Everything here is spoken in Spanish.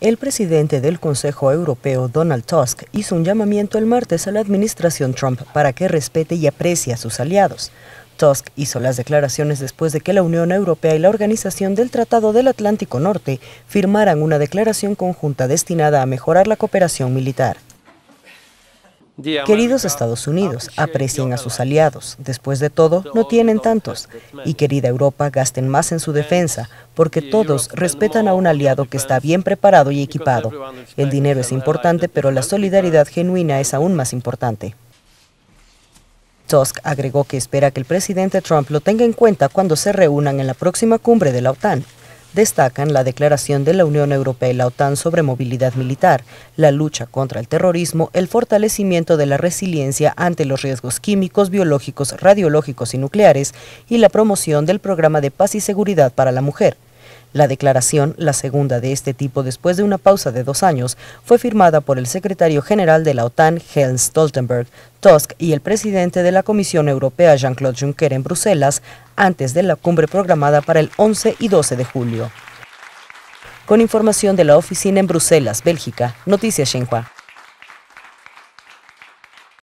El presidente del Consejo Europeo, Donald Tusk, hizo un llamamiento el martes a la administración Trump para que respete y aprecie a sus aliados. Tusk hizo las declaraciones después de que la Unión Europea y la Organización del Tratado del Atlántico Norte firmaran una declaración conjunta destinada a mejorar la cooperación militar. Queridos Estados Unidos, aprecien a sus aliados. Después de todo, no tienen tantos. Y querida Europa, gasten más en su defensa, porque todos respetan a un aliado que está bien preparado y equipado. El dinero es importante, pero la solidaridad genuina es aún más importante. Tusk agregó que espera que el presidente Trump lo tenga en cuenta cuando se reúnan en la próxima cumbre de la OTAN destacan la declaración de la Unión Europea y la OTAN sobre movilidad militar, la lucha contra el terrorismo, el fortalecimiento de la resiliencia ante los riesgos químicos, biológicos, radiológicos y nucleares y la promoción del programa de paz y seguridad para la mujer. La declaración, la segunda de este tipo después de una pausa de dos años, fue firmada por el secretario general de la OTAN, Jens Stoltenberg, Tusk y el presidente de la Comisión Europea, Jean-Claude Juncker, en Bruselas, antes de la cumbre programada para el 11 y 12 de julio. Con información de la oficina en Bruselas, Bélgica, Noticias Xinhua.